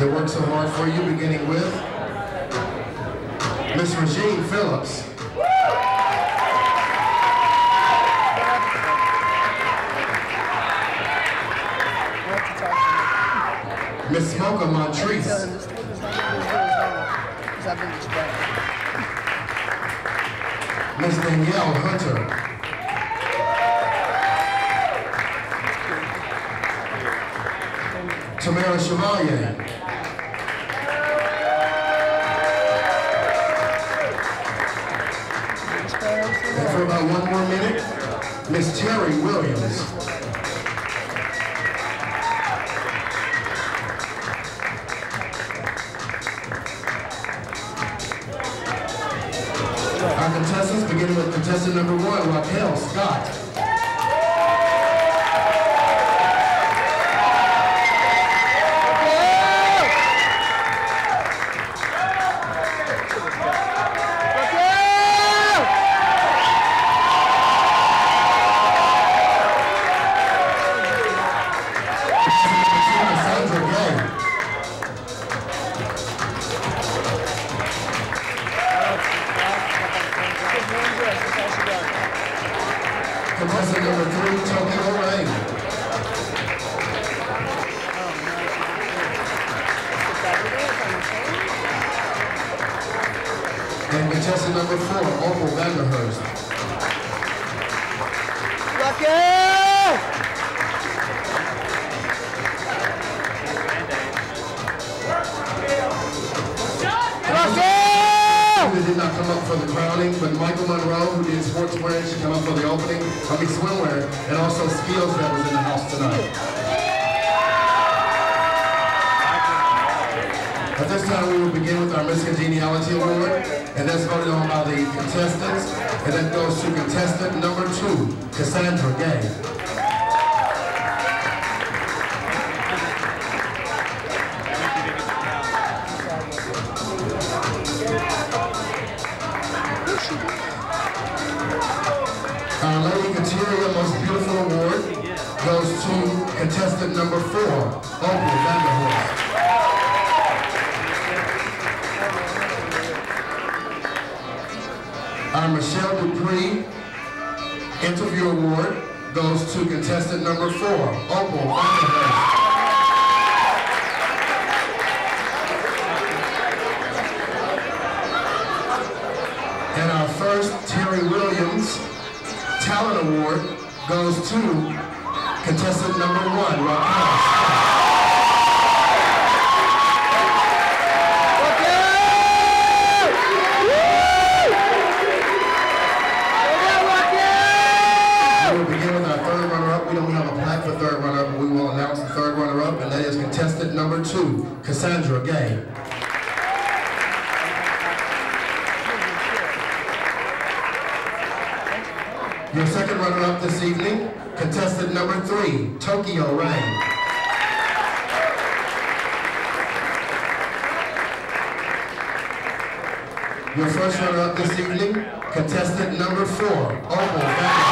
They worked so hard for you, beginning with Miss Regine Phillips. Miss Smoker Montrese. Miss Danielle Hunter. Tamara Chevalier. And for about one more minute, Miss Terry Williams. Our contestants, beginning with contestant number one, Raquel Scott. And contestant number four, Opal Vanderhurst. Who did not come up for the crowning, but Michael Monroe, who did sportswear, should come up for the opening, I mean swimwear, and also skills that was in the house tonight. At this time, we will begin with our Miss Congeniality Award, and that's voted on by the contestants, and that goes to contestant number two, Cassandra Gay. Our Lady Kateria Most Beautiful Award goes to contestant number four, Opal Vanderhorst. Our Michelle Dupree Interview Award goes to contestant number four, Opal. And our first Terry Williams Talent Award goes to contestant number one, Raquel. We will begin with our third runner-up. We don't have a plaque for third runner-up, but we will announce the runner-up, and that is contestant number two, Cassandra Gay. Your second runner-up this evening, contestant number three, Tokyo Rain. Your first runner-up this evening, contestant number four, Opal.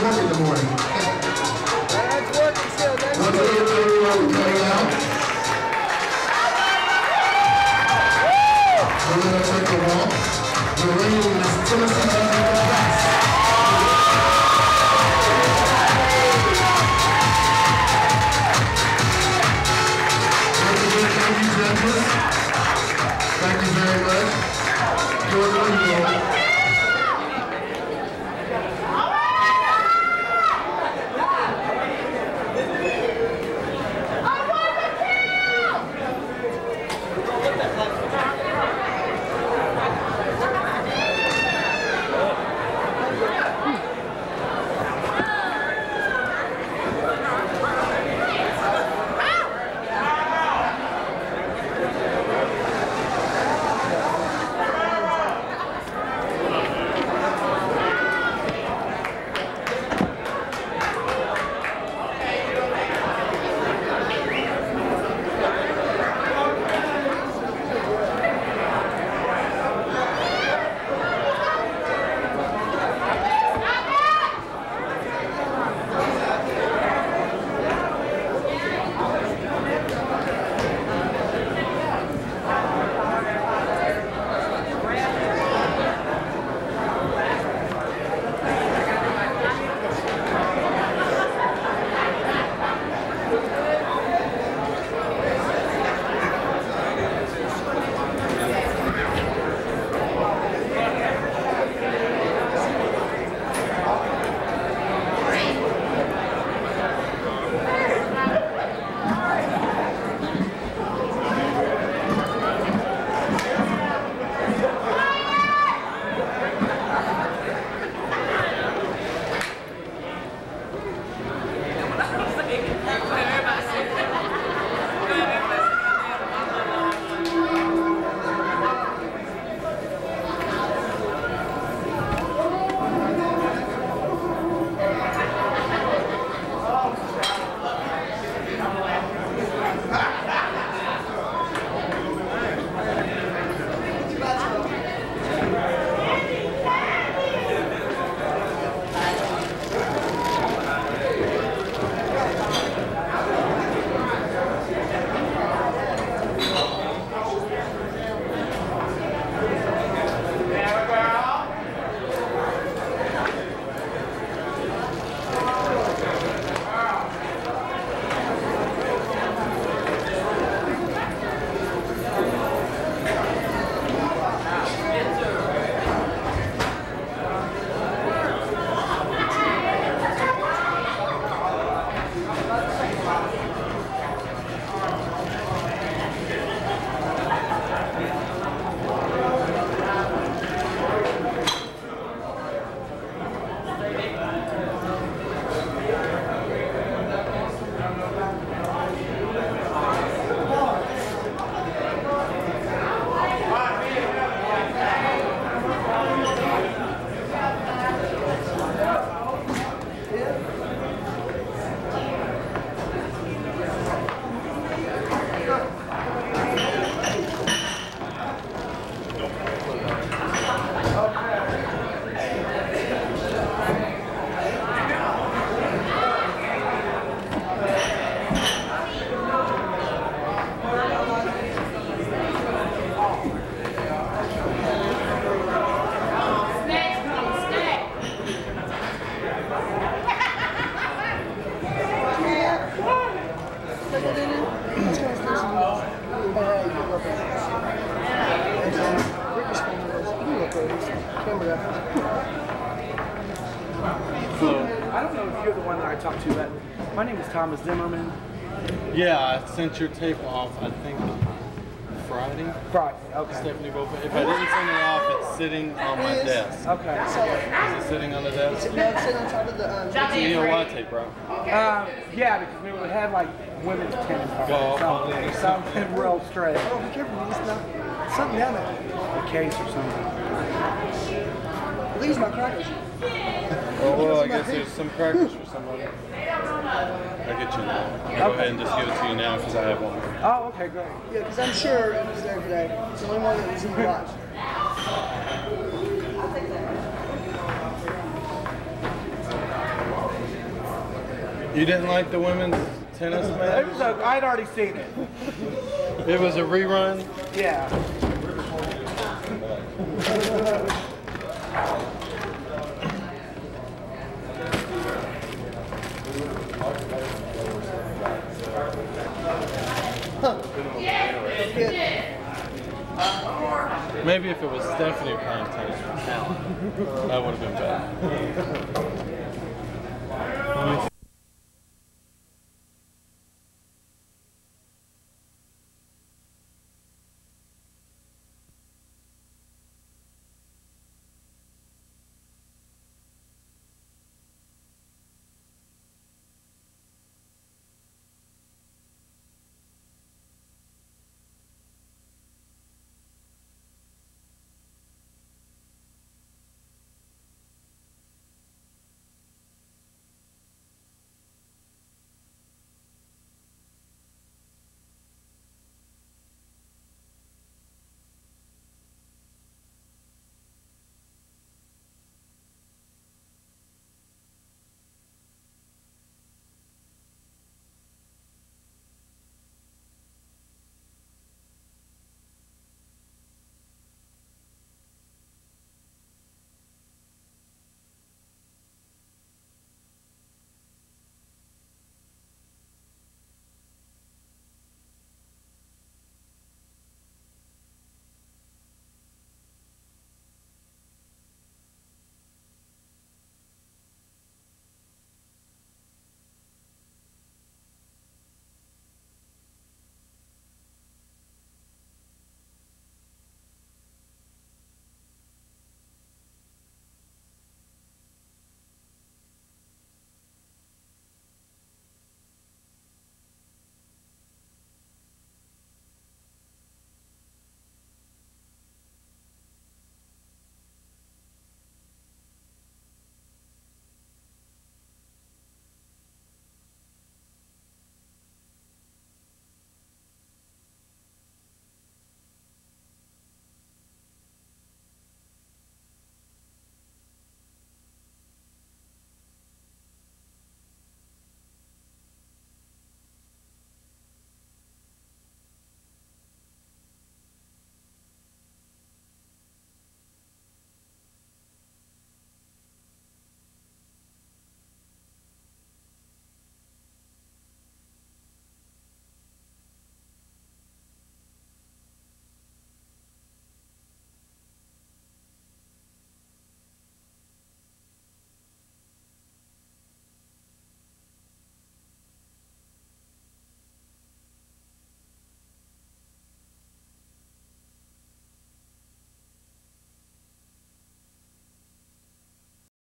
Have to hit it work in the morning. Once again, everyone, we're coming out. We're gonna take a walk. We're ringing Miss Tennessee that. I don't know if you're the one that I talked to, but my name is Thomas Zimmerman. Yeah, I sent your tape off, I think, Friday. Right. Okay. Stephanie Bofa. If I didn't send it off, it's sitting on my desk. Okay. Is it sitting on the desk? No, it's sitting on top of the. Um, You know what tape, bro? Um, yeah, because we would have like women's tennis. Go Something, on. something real straight. oh, be careful. It's not something down there. A case or something. I think my crackers. Oh, well, I guess there's some crackers for somebody. I'll get you now. Go ahead and just give it to you now because I have one. Oh, okay, great. Yeah, because I'm sure it was there today. It's the only one that was in the watch. You didn't like the women's tennis match? It was a, I'd already seen it. It was a rerun? Yeah. Maybe if it was Stephanie playing tennis that would have been better.